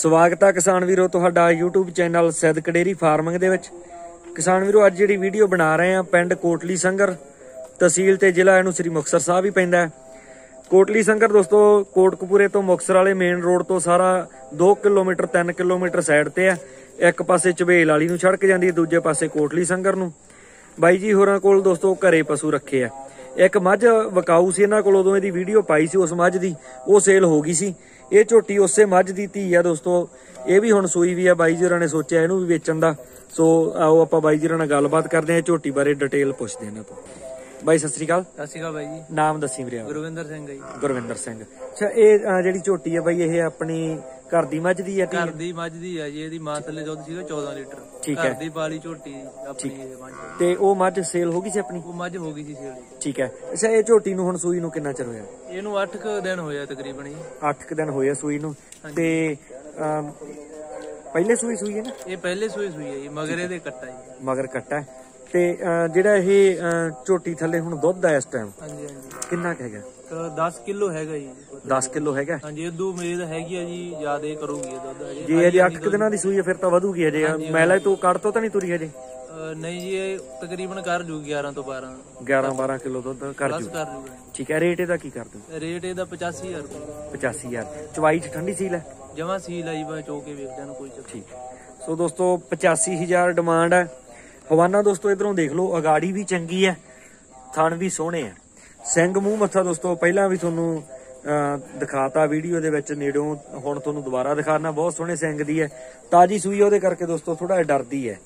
ਸਵਾਗਤ ਆ ਕਿਸਾਨ ਵੀਰੋ, ਤੁਹਾਡਾ YouTube ਚੈਨਲ ਸੈਦ ਕਡੇਰੀ ਫਾਰਮਿੰਗ ਦੇ ਵਿੱਚ। ਕਿਸਾਨ ਵੀਰੋ, ਅੱਜ ਜਿਹੜੀ ਵੀਡੀਓ ਬਣਾ ਰਹੇ ਆ, ਪਿੰਡ ਕੋਟਲੀ ਸੰਗਰ ਤਹਿਸੀਲ ਤੇ ਜ਼ਿਲ੍ਹਾ ਇਹਨੂੰ ਸ੍ਰੀ ਮੁਕਤਸਰ ਸਾਹਿਬ ਹੀ ਪੈਂਦਾ ਕੋਟਲੀ ਸੰਗਰ ਦੋਸਤੋ, ਕੋਟਕਪੂਰੇ ਤੋਂ ਮੁਕਤਸਰ ਵਾਲੇ ਮੇਨ ਰੋਡ ਤੋਂ ਸਾਰਾ 2 ਕਿਲੋਮੀਟਰ 3 ਕਿਲੋਮੀਟਰ ਸਾਈਡ ਤੇ ਆ ਇੱਕ ਪਾਸੇ ਝਬੇਲ ਵਾਲੀ ਨੂੰ ਛੜਕ ਜਾਂਦੀ ਹੈ, ਦੂਜੇ ਪਾਸੇ ਕੋਟਲੀ ਸੰਗਰ ਨੂੰ। ਬਾਈ ਜੀ ਹੋਰਾਂ ਕੋਲ ਦੋਸਤੋ ਘਰੇ ਪਸ਼ੂ ਰੱਖੇ ਆ। ਇੱਕ ਮੱਝ ਵਕਾਊ ਸੀ ਇਹਨਾਂ ਕੋਲ, ਉਦੋਂ ਇਹਦੀ ਵੀਡੀਓ ਪਾਈ ਸੀ ਉਸ ਮੱਝ ਦੀ, ਉਹ ਸੇਲ ਹੋ ਗਈ ਸੀ। ਇਹ ਝੋਟੀ ਉਸੇ ਮੱਝ ਦੀ ਧੀ ਆ ਦੋਸਤੋ। ਇਹ ਵੀ ਹੁਣ ਸੂਈ ਵੀ ਆ, ਬਾਈ ਜੀ ਹੋਰਾਂ ਨੇ ਸੋਚਿਆ ਇਹਨੂੰ ਵੀ ਵੇਚਣ ਦਾ। ਸੋ ਆਓ ਆਪਾਂ ਬਾਈ ਜੀ ਹੋਰਾਂ ਨਾਲ ਗੱਲਬਾਤ ਕਰਦੇ ਹਾਂ ਝੋਟੀ ਬਾਰੇ ਡਿਟੇਲ ਪੁੱਛਦੇ ਇਹਨਾਂ ਤੋਂ। ਬਾਈ ਸਤਿ ਸ੍ਰੀ ਅਕਾਲ। ਸਤਿ ਸ਼੍ਰੀ ਅਕਾਲ ਬਾਈ ਜੀ। ਨਾਮ ਦੱਸੀ ਵੀਰੇ ਆਪਣਾ। ਗੁਰਵਿੰਦਰ ਸਿੰਘ ਹੈ ਜੀ। ਗੁਰਵਿੰਦਰ ਸਿੰਘ। ਅੱਛਾ ਇਹ ਅਹ, ਜਿਹੜੀ ਝੋਟੀ ਹੈ ਬਾਈ ਇਹ ਆਪਣੀ ਘਰ ਦੀ ਮੱਝ ਦੀ ਕਿ ਘਰ ਦੀ ਮੱਝ ਦੀ ਹੈ ਜੀ ਇਹਦੀ ਮਾਂ ਥੱਲੇ ਦੁੱਧ ਸੀਗਾ 14 ਲੀਟਰ। ਠੀਕ ਘਰ। ਦੀ ਪਾਲੀ ਝੋਟੀ ਆਪਣੀ ਇਹ ਮੱਝ। ਤੇ ਉਹ ਮੱਝ ਸੇਲ ਹੋ ਗਈ ਸੀ ਆਪਣੀ? ਉਹ ਮੱਝ ਹੋ ਗਈ ਸੀ ਸੇਲ। ਠੀਕ ਹੈ। ਅੱਛਾ ਇਹ ਝੋਟੀ ਨੂੰ ਹੁਣ ਸੂਈ ਨੂੰ ਕਿੰਨਾ ਚਿਰ ਹੋਇਆ? ਇਹਨੂੰ 8 ਕੁ ਦਿਨ ਹੋਇਆ ਤਕਰੀਬਨ ਜੀ। 8 ਕੁ ਦਿਨ ਹੋਏ ਆ ਸੂਈ ਨੂੰ। ਤੇ ਅਮ, ਪਹਿਲੇ ਸੂਈ ਸੂਈ ਹੈ ਨਾ? ਇਹ ਪਹਿਲੇ ਸੂਈ ਸੂਈ ਹੈ ਜੀ ਮਗਰ ਇਹਦੇ ਕੱਟਾ ਜੀ। ਮਗਰ ਕੱਟਾ। ਹੈ। ਤੇ ਜਿਹੜਾ ਇਹ ਝੋਟੀ ਥੱਲੇ ਹੁਣ ਦੁੱਧ ਆ ਇਸ ਟਾਈਮ ਹਾਂਜੀ ਹਾਂਜੀ। ਕਿੰਨਾ ਕੁ ਹੈਗਾ? ਤਾਂ 10 ਕਿਲੋ ਹੈਗਾ ਜੀ। 10 ਕਿਲੋ ਹੈਗਾ? ਹਾਂਜੀ ਇਹ ਦੂ ਉਮੀਦ ਹੈਗੀ ਆ ਜੀ ਜ਼ਿਆਦੇ ਕਰੂਗੀ ਦੁੱਧ ਜੇ ਅਜੇ 8 ਕੁ ਦਿਨਾਂ ਦੀ ਸੂਈ ਹੈ ਫਿਰ ਤਾਂ ਵਧੂਗੀ ਅਜੇ ਮੈਲਾ ਤੋਂ ਕੱਢ ਤੋਂ ਤਾਂ ਨਹੀਂ ਤੁਰੀ ਹਜੇ? ਅਹ ਨਹੀਂ ਜੀ ਇਹ ਤਕਰੀਬਨ ਕਰ ਜੂ 11 ਤੋਂ 12 11 12 ਕਿਲੋ ਦੁੱਧ ਕਰ ਜੂ। ਠੀਕ ਹੈ ਰੇਟ ਇਹਦਾ ਕੀ ਕਰ ਦਿਓ ਰੇਟ ਇਹਦਾ 85000 ਰੁਪਏ। 85000 ਚਵਾਈ ਚ ਠੰਡੀ ਸੀਲ ਹੈ? ਜਮਾ ਸੀਲ ਆਈ ਬਾ ਚੋ ਕੇ ਵੇਖਦੇ ਨੂੰ ਕੋਈ ਚੱਕਰ ਠੀਕ। ਸੋ ਦੋਸਤੋ 85000 ਡਿਮਾਂਡ ਹੈ। ਹਵਾਨਾ ਦੋਸਤੋ, ਇਧਰੋਂ ਦੇਖ ਲਓ, ਅਗਾੜੀ ਵੀ ਚੰਗੀ ਹੈ, ਥਣ ਵੀ ਸੋਹਣੇ ਆ ਸਿੰਘ ਮੂੰਹ ਮੱਥਾ ਦੋਸਤੋ, ਪਹਿਲਾਂ ਵੀ ਤੁਹਾਨੂੰ ਦਿਖਾਤਾ ਵੀਡੀਓ ਦੇ ਵਿੱਚ ਨੇੜੋਂ ਹੁਣ ਤੁਹਾਨੂੰ ਦੁਬਾਰਾ ਦਿਖਾਣਾ ਬਹੁਤ ਸੋਹਣੇ ਸਿੰਘ ਦੀ ਹੈ। ਤਾਜੀ ਸੂਈ ਉਹਦੇ ਕਰਕੇ ਦੋਸਤੋ ਥੋੜਾ ਜਿਹਾ ਡਰਦੀ ਹੈ।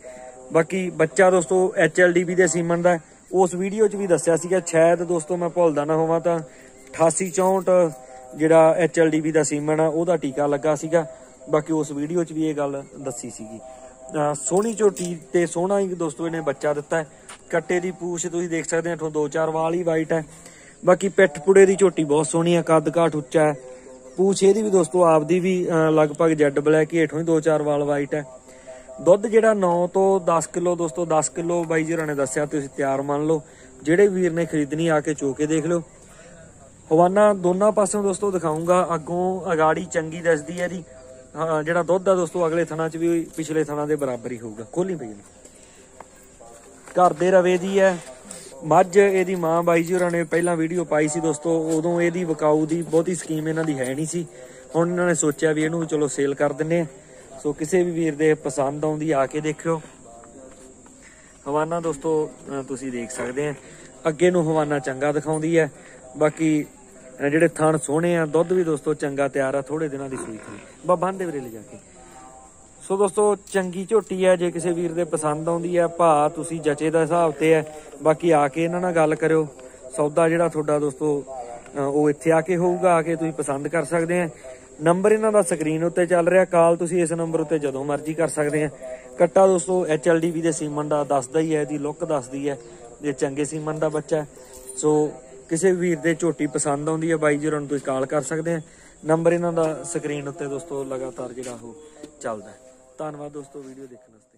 ਬਾਕੀ ਬੱਚਾ ਦੋਸਤੋ ਐਚਐਲਡੀਬੀ ਦੇ ਸੀਮਨ ਦਾ ਉਸ ਵੀਡੀਓ 'ਚ ਵੀ ਦੱਸਿਆ ਸੀਗਾ, ਸ਼ਾਇਦ ਦੋਸਤੋ, ਮੈਂ ਭੁੱਲਦਾ ਨਾ ਹੋਵਾਂ ਤਾਂ 8864 ਜਿਹੜਾ ਐਚਐਲਡੀਬੀ ਦਾ ਸੀਮਨ ਆ, ਉਹਦਾ ਟੀਕਾ ਲੱਗਾ ਸੀਗਾ। ਬਾਕੀ ਉਸ ਵੀਡੀਓ 'ਚ ਵੀ ਇਹ ਗੱਲ ਦੱਸੀ ਸੀਗੀ। ਸੋਹਣੀ ਝੋਟੀ ਤੇ ਸੋਹਣਾ ਹੀ ਦੋਸਤੋ ਇਹਨੇ ਬੱਚਾ ਦਿੱਤਾ ਹੈ। ਕੱਟੇ ਦੀ ਪੂਛ ਤੁਸੀਂ ਦੇਖ ਸਕਦੇ ਹੋ ਦੋ ਚਾਰ ਵਾਲ ਹੀ ਵਾਈਟ ਹੈ। ਬਾਕੀ ਪਿੱਠ ਪੁੜੇ ਦੀ ਝੋਟੀ ਬਹੁਤ ਸੋਹਣੀ ਹੈ, ਕੱਦ ਕਾਠ ਉੱਚਾ ਹੈ। ਪੂਛ ਇਹਦੀ ਵੀ ਦੋਸਤੋ ਆਪਦੀ ਵੀ ਲਗਭਗ ਜੈਡ ਬਲੈਕ ਹੀ ਹੇਠੋਂ ਹੀ ਦੋ ਚਾਰ ਵਾਲ ਵਾਈਟ ਹੈ। ਦੁੱਧ ਜਿਹੜਾ 9 ਤੋਂ 10 ਕਿਲੋ ਦੋਸਤੋ 10 ਕਿਲੋ ਬਾਈ ਜੀ ਨੇ ਦੱਸਿਆ, ਤੁਸੀਂ ਤਿਆਰ ਮੰਨ ਲਓ। ਜਿਹੜੇ ਵੀਰ ਨੇ ਖਰੀਦਣੀ ਆ ਕੇ ਚੋ ਕੇ ਦੇਖ ਲਿਓ। ਹਵਾਨਾ ਦੋਨਾਂ ਪਾਸਿਓਂ ਦੋਸਤੋ ਦਿਖਾਉਂਗਾ ਅੱਗੋਂ ਅਗਾੜੀ ਚੰਗੀ ਦੱਸਦੀ ਹੈ ਜੀ ਹਾਂ, ਜਿਹੜਾ ਦੁੱਧ ਆ ਦੋਸਤੋ, ਅਗਲੇ ਥਣਾ 'ਚ ਵੀ ਪਿਛਲੇ ਥਣਾ ਦੇ ਬਰਾਬਰ ਹੀ ਹੋਊਗਾ। ਖੋਲੀ ਪਈ ਘਰ ਦੇ ਰਵੇ ਦੀ ਹੈ। ਮੱਝ, ਇਹਦੀ ਮਾਂ ਬਾਈ ਜੀ ਹੋਰਾਂ ਨੇ ਪਹਿਲਾਂ ਵੀਡੀਓ ਪਾਈ ਸੀ ਦੋਸਤੋ, ਉਦੋਂ ਇਹਦੀ ਵਕਾਊ ਦੀ ਬਹੁਤੀ ਸਕੀਮ ਇਹਨਾਂ ਦੀ ਹੈ ਨਹੀਂ ਸੀ। ਹੁਣ ਇਹਨਾਂ ਨੇ ਸੋਚਿਆ ਵੀ ਇਹਨੂੰ ਚਲੋ ਸੇਲ ਕਰ ਦਿੰਨੇ ਆ ਸੋ ਕਿਸੇ ਵੀ ਵੀਰ ਦੇ ਪਸੰਦ ਆਉਂਦੀ ਆ ਕੇ ਦੇਖਿਓ। ਹਵਾਨਾ ਦੋਸਤੋ ਤੁਸੀਂ ਦੇਖ ਸਕਦੇ ਆ। ਅੱਗੇ ਨੂੰ ਹਵਾਨਾ ਚੰਗਾ ਦਿਖਾਉਂਦੀ ਹੈ। ਬਾਕੀ ਜਿਹੜੇ ਥਣ ਸੋਹਣੇ ਆ, ਦੁੱਧ ਵੀ ਦੋਸਤੋ ਚੰਗਾ ਤਿਆਰ ਆ ਥੋੜੇ ਦਿਨਾਂ ਦੀ ਸੂਈ ਥੀ ਬਾ ਬੰਦੇ ਵੀਰੇ ਲੈ ਜਾ ਕੇ। ਸੋ ਦੋਸਤੋ, ਚੰਗੀ ਝੋਟੀ ਹੈ ਜੇ ਕਿਸੇ ਵੀਰ ਦੇ ਪਸੰਦ ਆਉਂਦੀ ਹੈ ਭਾ ਤੁਸੀਂ ਜਚੇ ਦਾ ਹਿਸਾਬ ਤੇ ਹੈ ਬਾਕੀ ਆ ਕੇ ਇਹਨਾਂ ਨਾਲ ਗੱਲ ਕਰਿਓ। ਸੌਦਾ ਜਿਹੜਾ ਤੁਹਾਡਾ ਦੋਸਤੋ ਉਹ ਇੱਥੇ ਆ ਕੇ ਹੋਊਗਾ, ਆ ਕੇ ਤੁਸੀਂ ਪਸੰਦ ਕਰ ਸਕਦੇ ਆ। ਨੰਬਰ ਇਹਨਾਂ ਦਾ ਸਕਰੀਨ ਉੱਤੇ ਚੱਲ ਰਿਹਾ, ਕਾਲ ਤੁਸੀਂ ਇਸ ਨੰਬਰ ਉੱਤੇ ਜਦੋਂ ਮਰਜ਼ੀ ਕਰ ਸਕਦੇ ਆ। ਕੱਟਾ ਦੋਸਤੋ ਐਚਐਲਡੀਵੀ ਦੇ ਸੀਮਨ ਦਾ ਦੱਸਦਾ ਹੀ ਹੈ ਇਹਦੀ ਲੁੱਕ ਦੱਸਦੀ ਹੈ ਇਹ ਚੰਗੇ ਸੀਮਨ ਦਾ ਬੱਚਾ। ਸੋ ਕਿਸੇ ਵੀਰ ਦੇ ਝੋਟੀ ਪਸੰਦ ਆਉਂਦੀ ਹੈ, ਬਾਈ ਜੀ ਹੋਰਾਂ ਨੂੰ ਤੁਸੀਂ ਕਾਲ ਕਰ ਸਕਦੇ ਆ ਨੰਬਰ ਇਹਨਾਂ ਦਾ ਸਕਰੀਨ ਉੱਤੇ ਦੋਸਤੋ, ਲਗਾਤਾਰ ਜਿਹੜਾ ਉਹ ਚੱਲਦਾ ਹੈ। ਧੰਨਵਾਦ ਦੋਸਤੋ, ਵੀਡੀਓ ਦੇਖਣ ਵਾਸਤੇ